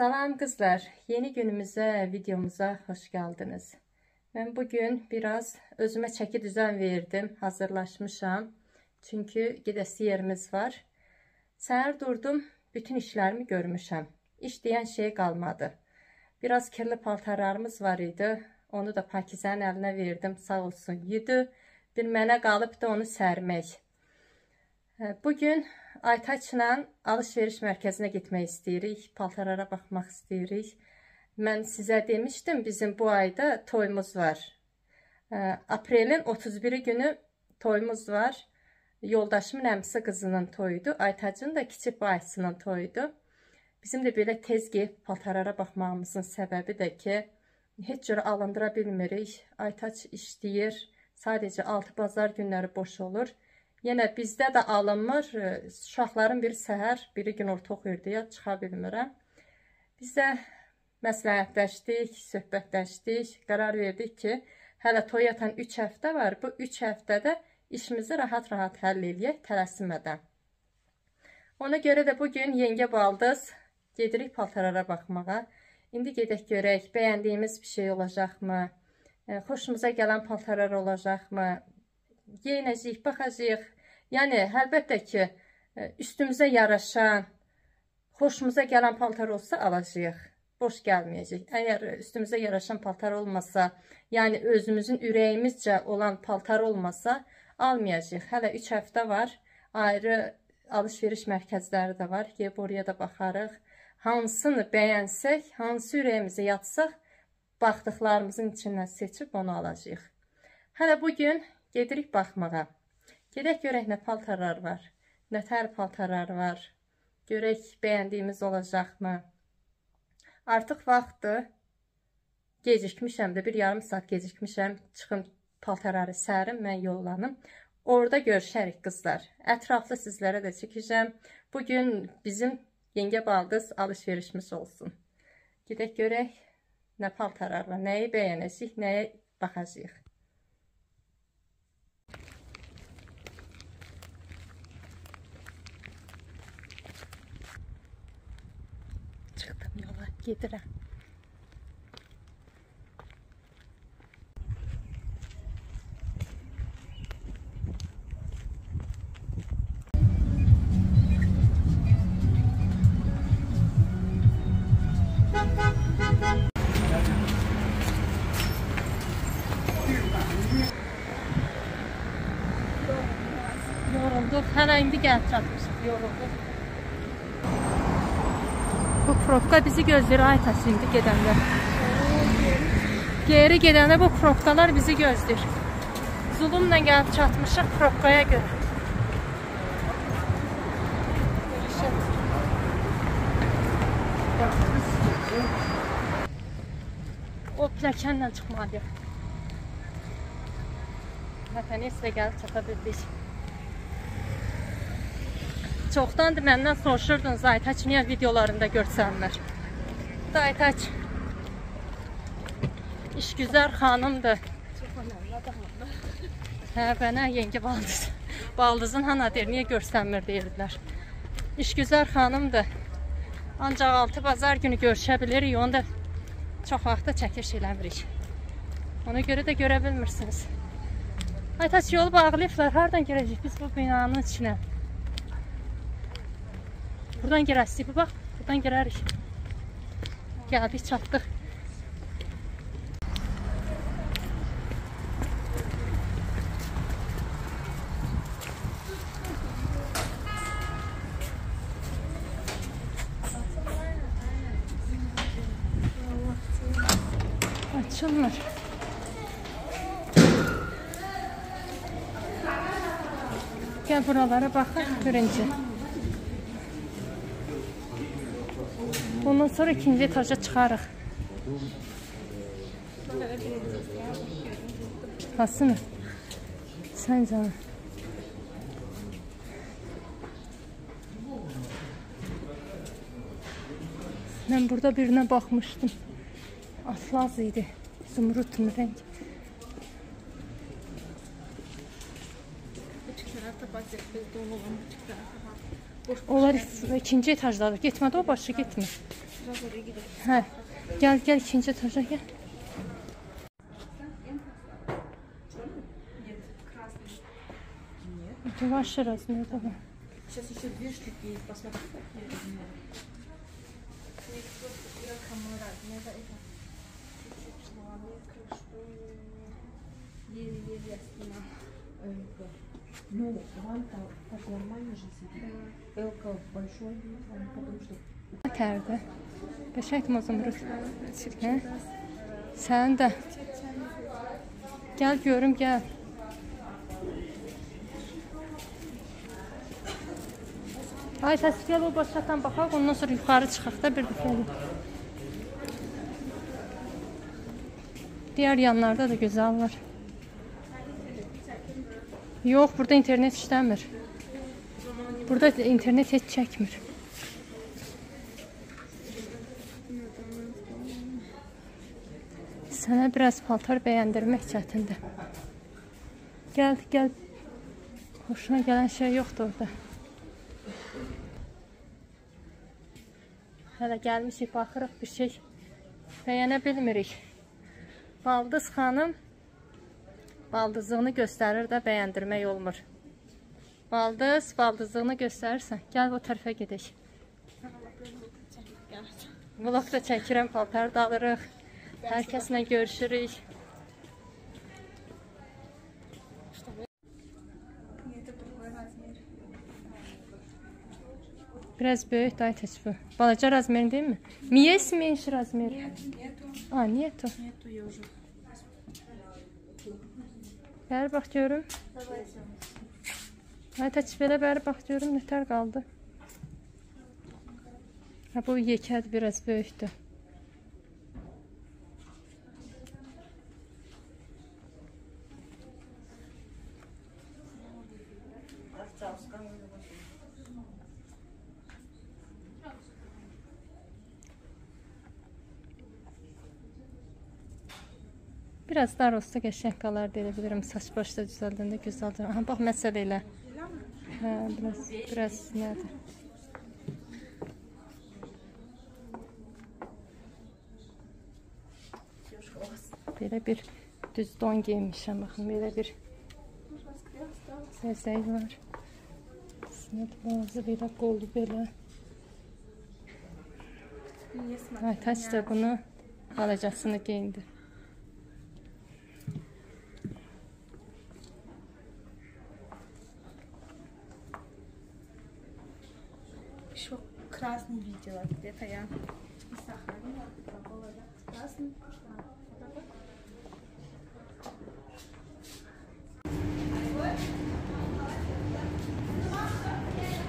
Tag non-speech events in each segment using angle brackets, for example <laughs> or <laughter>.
Salam kızlar. Yeni günümüze, videomuza hoş geldiniz. Ben bugün biraz özüme çeki düzen verdim. Hazırlaşmışam. Çünkü gidesi yerimiz var. Səhər durdum, bütün işlerimi görmüşəm. İş deyən şey qalmadı. Biraz kirli paltarlarımız var idi. Onu da Pakizənin əlinə verdim. Sağ olsun, yedi. Bir mənə qalıb da onu sərmək. Bugün Aytaçla alış-veriş mərkəzinə getmək istəyirik. Paltarlara baxmaq istəyirik. Mən sizə demişdim, bizim bu ayda toyumuz var. Aprelin 31 günü toyumuz var. Yoldaşımın əmisi qızının toyudur. Aytacın da kiçik bacısının toyudur. Bizim də belə tez gəlib paltarlara baxmağımızın səbəbi də ki, heç cürə alındıra bilmirik. Aytaç işləyir. Sadəcə 6 bazar günləri boş olur. Yenə bizdə də alınmır. Uşaqların biri səhər, biri günorta oxuyur deyə çıxa bilmirəm. Biz də məsləhətləşdik, söhbətləşdik, qərar verdik ki, hələ toy atan 3 həftə var. Bu 3 həftədə işimizi rahat-rahat həll eləyək, tələsinmədən. Ona görə də bugün yengə baldız gedirik paltarlara baxmağa. İndi gedək görək, bəyəndiyimiz bir şey olacaqmı? Xoşumuza gələn paltarlar olacaqmı? Geyinəcəyik, baxacağıq. Yəni, əlbəttə ki, e, üstümüzə yaraşan, xoşumuza gələn paltar olsa alacağıq. Boş gəlməyəcək. Əgər üstümüzə yaraşan paltar olmasa, yəni özümüzün ürəyimizcə olan paltar olmasa, almayacağıq. Hələ 3 həftə var. Ayrı alış-veriş mərkəzləri də var. Gəlib oraya da baxarıq. Hansını bəyənsək, hansı ürəyimizə yatsaq, baxdıqlarımızın içindən seçib onu alacağıq. Hələ bugün Gedirik baxmağa. Gedək görək nə paltarlar var. Nə tər paltarlar var. Görək bəyəndiyimiz olacaqmı? Artıq vaxtdır. Gecikmişəm də, bir yarım saat gecikmişəm. Çıxım paltarları sərim, mən yollanım. Orada görüşərik qızlar. Ətraflı sizlərə də çəkəcəm. Bugün bizim yengə baldız alış-verişimiz olsun. Gedək görək nə paltarlar var, nəyi bəyənəcək, nəyə baxacağıq. yedir ha. Yorulduk. Her indi gəl çatmışıq, yorulduk. Bu probka bizi gözləyir ay təsirində gedəndə. Geri gedəndə bu probkalar bizi gözləyir. Zulumla gəlib çatmışıq probkaya görə. O pləkənlə çıxmalıyıq. Vətənə isə gəlib çata bildik. Çoxdandır məndən soruşurdunuz Aytaç niyə videolarında görsənmir. Aytaç işgüzar xanımdır. Hə, bənə yengə baldız. Baldızın hana deyir, niyə görsənmir deyirdilər. İşgüzar xanımdır. Ancaq 6 bazar günü görüşə bilirik, onu da çox vaxtda çəkiş eləmirik. Ona görə də görə bilmirsiniz. Aytaç yolu bağlayıblar, hardan girəcək biz bu binanın içinə? Buradan girer Sipi bak. Buradan girerik. Geldik çatdıq. Açılmır. Gel buralara baxaq, görüncə. Ondan sonra ikinci etaja çıxarıq. Hasını? Sən canım. Mən burada birinə baxmışdım. Atlaz idi. Zümrüt rəng. Onlar ikinci etajdadır. Getmədi o başı getmir. Sırası oraya gidelim. Hə. Gəl, gəl ikinci etaja gəl. Нет, красный. Это ваши размеры. давай. Сейчас еще две штуки есть. Посмотри, какие размеры. Еле-еле я снимала. Ну, вам-то так нормально же сидит. Элка большой, он потому что Tərdə. Qəşəng mazımırıq. Hə? Sən də. Gəl görüm, gəl. Ay, səs gəl o başlatan baxaq, ondan sonra yuxarı çıxaq da bir dəfə. Diğer yanlarda da gözəl var. Yox, burada internet işləmir. Burada internet heç çəkmir. Sənə biraz paltar bəyəndirmək çətindir. Gəl, gəl. Xoşuna gələn şey yoxdur orada. Hələ gəlmişik, baxırıq bir şey bəyənə bilmirik. Baldız xanım baldızlığını göstərir də bəyəndirmək olmur. Baldız, baldızlığını göstərirsən. Gəl bu tərəfə gedək. Vlogda çəkirəm, paltar da alırıq. Hər kəslə görüşürük. Нет, это другой размер. Biraz böyük day bu. Balaca razmerin değil mi? Есть меньше размер? Нету. A, niyet o. Нету, я уже. Bəri bax görüm. Ay təç belə bəri bax görüm nətər qaldı. Ha bu yekədir, biraz böyükdür. Biraz daha rosta qəşəng qalar deyə bilərəm. Saç başda düzəldəndə gözəldir. Aha, bax məsələ elə. Hə, biraz, biraz nədir? Belə bir düz don giymişəm. Baxın, belə bir səzəyi var. Sinət bazı belə qolu belə. Aytaç da bunu alacasını geyindi.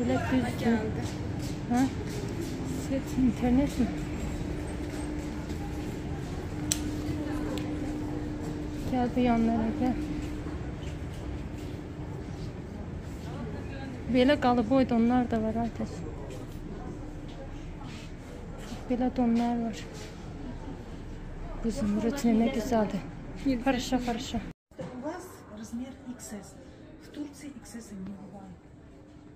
Bilek yüzü. Ha? Set internet mi? Gel bu yanlara gel. Belə qalıboydu onlar da var ateş. Belə donlar var. Zümrüt nə gözəldir. Хорошо, хорошо. У вас размер XS. В Турции XS не бывает.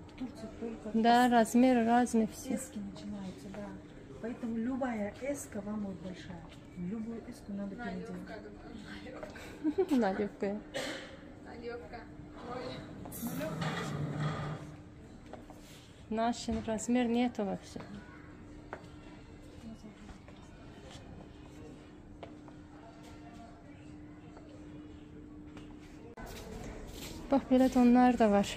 В Турции только Да, размер разный все. S начинаются, да. Поэтому любая S вам будет большая. Любую S надо переделать. Наливкою. <laughs> Наш размер нету вообще. Bax belə donlar da var.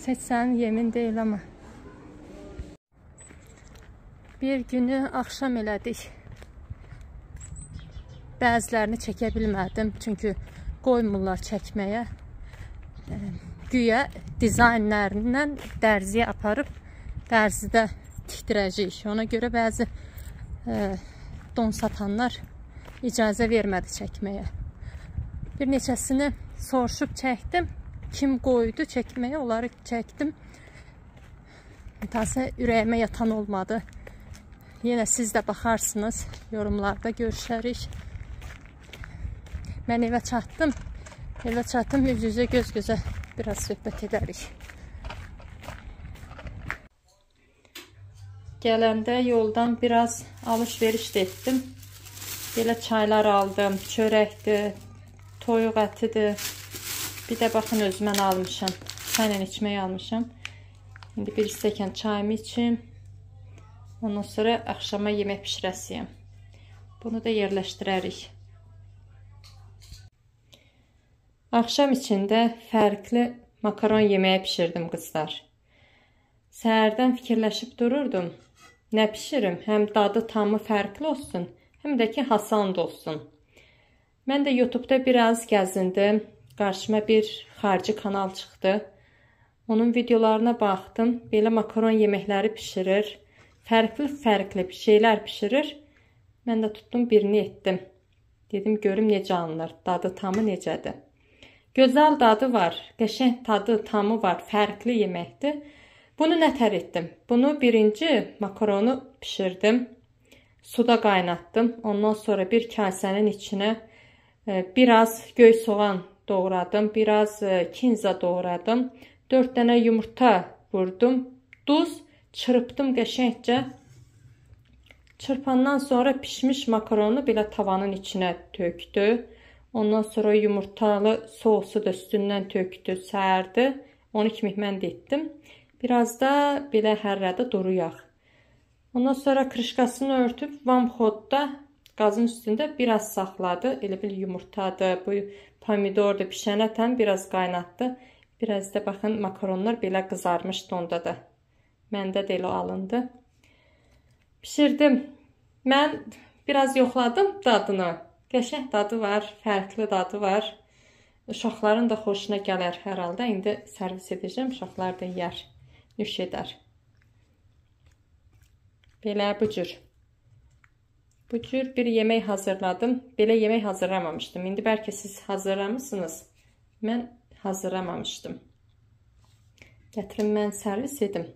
Seçsən yemin deyil amma. Bir günü axşam elədik. Bəzilərini çəkə bilmədim, çünki qoymurlar çəkməyə. E, Güya dizaynlərindən dərziyə aparıb dərzidə tikdirəcəyik. Ona görə bəzi e, don satanlar icazə vermədi çəkməyə. Bir neçəsini soruşub çəkdim. Kim qoydu çəkməyə, onları çəkdim. Tası ürəyimə yatan olmadı. Yenə siz də baxarsınız, yorumlarda görüşərik. Mən evə çatdım. Evə çatdım, üz-üzə, göz-gözə biraz söhbət edərik. gələndə yoldan biraz alış-veriş də etdim. Belə çaylar aldım, çörəkdir, toyuq ətidir. Bir də baxın özümə almışam. Çayla içmək almışam. İndi bir stəkan çayımı içim. Ondan sonra axşama yemək bişirəsiyəm. Bunu da yerləşdirərik. Axşam içində fərqli makaron yeməyi bişirdim qızlar. Səhərdən fikirləşib dururdum. Nə bişirim? Həm dadı tamı fərqli olsun, həm də ki hasan olsun. Mən də YouTube-da biraz gəzindim. Qarşıma bir xarici kanal çıxdı. Onun videolarına baxdım. Belə makaron yeməkləri bişirir. Fərqli-fərqli şeylər bişirir. Mən də tutdum birini etdim. Dedim görüm necə alınır, dadı tamı necədir. Gözəl dadı var, qəşəng tadı tamı var, fərqli yeməkdir. Bunu nətər etdim? Bunu birinci makaronu bişirdim. Suda qaynatdım. Ondan sonra bir kasənin içinə biraz göy soğan doğradım, biraz kinza doğradım. 4 dənə yumurta vurdum. Duz çırpdım qəşəngcə. Çırpandan sonra pişmiş makaronu belə tavanın içinə tökdü. Ondan sonra yumurtalı sousu da üstündən tökdü, sərdi. Onu kimi mən də etdim. Biraz da belə hərrədə duru yağ. Ondan sonra krışkasını örtüb vamxodda qazın üstündə biraz saxladı. Elə bil yumurtadır, bu pomidordur, pişənətən biraz qaynatdı. Biraz da baxın makaronlar belə qızarmışdı onda da. Məndə də elə alındı. Bişirdim. Mən biraz yoxladım dadını. Qəşəng dadı var, fərqli dadı var. Uşaqların da xoşuna gələr hər halda. İndi servis edəcəm. Uşaqlar da yeyər, nüş edər. Belə bu cür. Bu cür bir yemək hazırladım. Belə yemək hazırlamamışdım. İndi bəlkə siz hazırlamısınız. Mən hazırlamamışdım. Gətirin mən servis edim.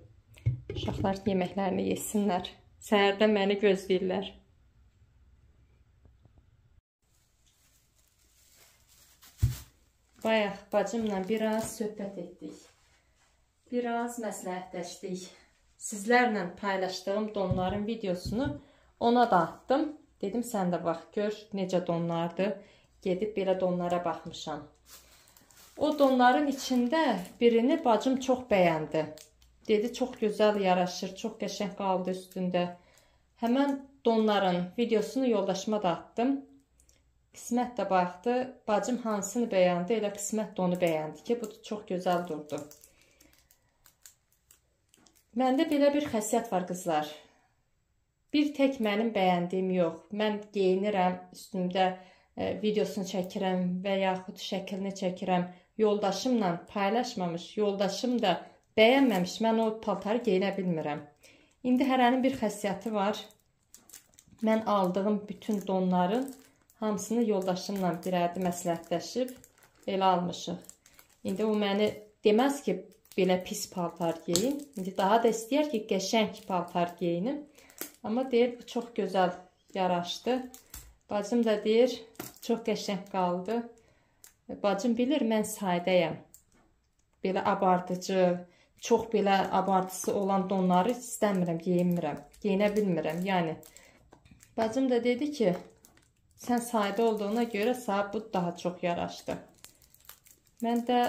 Uşaqlar yeməklərini yesinlər. Səhərdən məni gözləyirlər. Bayaq bacımla biraz söhbət etdik. Biraz məsləhətləşdik. Sizlərlə paylaşdığım donların videosunu ona da atdım. Dedim sən də bax gör necə donlardır. Gedib belə donlara baxmışam. O donların içində birini bacım çox bəyəndi. Dedi, çox gözəl yaraşır, çox qəşəng qaldı üstündə. Həmən donların videosunu yoldaşıma da atdım. Qismət də baxdı. Bacım hansını bəyəndi, elə qismət də onu bəyəndi ki, bu çox gözəl durdu. Məndə belə bir xəssiyyət var qızlar. Bir tək mənim bəyəndiyim yox. Mən geyinirəm, üstümdə e, videosunu çəkirəm və yaxud şəklini çəkirəm yoldaşımla paylaşmamış, yoldaşım da bəyənməmiş, mən o paltarı geyinə bilmirəm. İndi hərənin bir xəssiyyəti var. Mən aldığım bütün donların hamısını yoldaşımla bir ərdə məsləhətləşib elə almışıq. İndi o məni deməz ki, belə pis paltar geyin. İndi daha da istəyər ki, qəşəng paltar geyinim. Amma deyir, bu çox gözəl yaraşdı. Bacım da deyir, çox qəşəng qaldı. Bacım bilir mən sadəyəm. Belə abartıcı, çox belə abartısı olan donları istəmirəm, geyinmirəm, geyinə bilmirəm. Yəni bacım da dedi ki, sən sadə olduğuna görə sənə bu daha çox yaraşdı. Mən də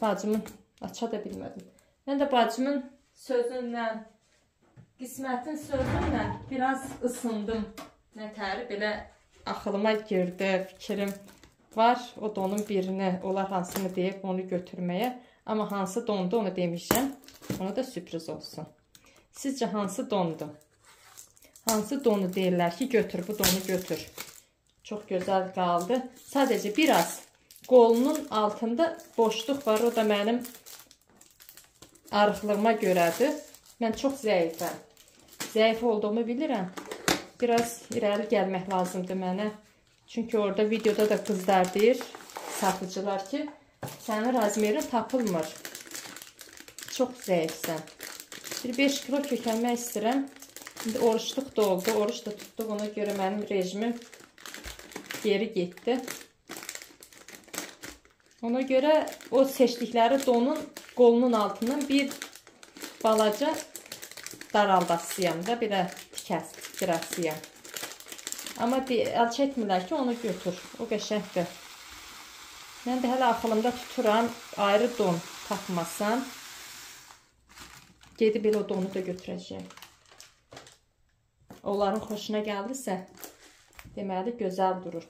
bacımın aça da bilmədim. Mən də bacımın sözünlə, qismətin sözünlə biraz ısındım. Nətəri belə axılıma girdi, fikrim var. O donun birini, onlar hansını deyib onu götürməyə. Amma hansı dondu onu demişəm. Ona da sürpriz olsun. Sizcə hansı dondu? Hansı donu deyirlər ki, götür, bu donu götür. Çox gözəl qaldı. Sadəcə biraz qolunun altında boşluq var. O da mənim arıqlığıma görədir. Mən çox zəifəm. Zəif olduğumu bilirəm. Biraz irəli gəlmək lazımdır mənə. Çünki orada videoda da qızlar deyir, satıcılar ki, sənin razmerin tapılmır. Çox zəifsən. Bir 5 kilo kökəlmək istəyirəm. İndi oruçluq da oldu, oruç da tutduq. Ona görə mənim rejimim geri getdi. Ona görə o seçdikləri donun qolunun altından bir balaca daraldasıyam da, bir də tikəs, tikdirəsiyam. Amma əl çəkmirlər ki, onu götür. O qəşəngdir. Mən də hələ axılımda tuturam, ayrı don tapmasam. Gedib elə o donu da götürəcəyəm. Onların xoşuna gəldisə, deməli gözəl durur.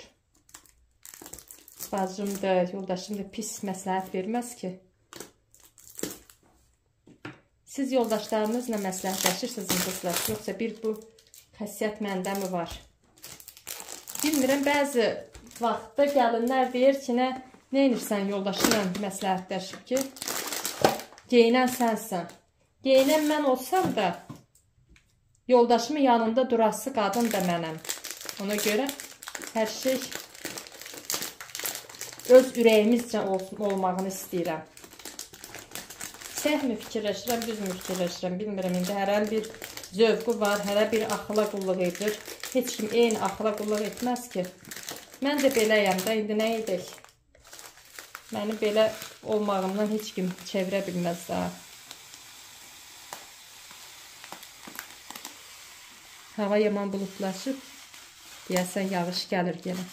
Bacım da, yoldaşım da pis məsləhət verməz ki. Siz yoldaşlarınızla məsləhətləşirsiniz qızlar, yoxsa bir bu xəssiyyət məndə mi var? Bilmirəm, bəzi vaxtda gəlinlər deyir ki, nə, nə edirsən yoldaşınla məsləhətləşib ki, geyinən sənsən. Geyinən mən olsam da, yoldaşımın yanında durası qadın da mənəm. Ona görə hər şey öz ürəyimizcə olsun, olmağını istəyirəm. Səhmi fikirləşirəm, düzmü fikirləşirəm, bilmirəm. İndi hərən bir zövqü var, hərə bir axıla qulluq edir. Heç kim eyni axıla qulluq etməz ki. Mən də beləyəm də, indi nə edək? Məni belə olmağımdan heç kim çevirə bilməz daha. Hava yaman bulutlaşıb. Deyəsən yağış gəlir yenə.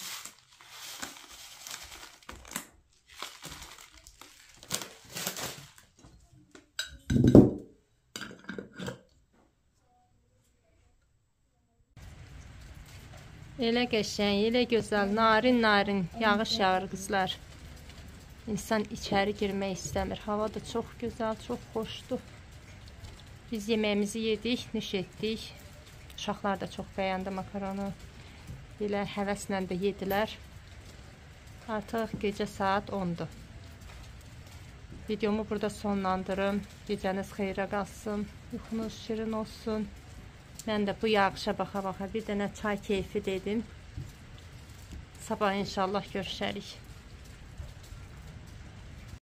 Elə qəşəng, elə gözəl, narin-narin yağış yağır qızlar. İnsan içəri girmək istəmir. Hava da çox gözəl, çox xoşdur. Biz yeməyimizi yedik, nüş etdik. Uşaqlar da çox bəyəndi makaronu. Belə həvəslə də yedilər. Artıq gecə saat 10-dur. Videomu burada sonlandırım. Gecəniz xeyrə qalsın. Yuxunuz şirin olsun. Mən də bu yağışa baxa-baxa bir dənə çay keyfi dedim. Sabah inşallah görüşərik.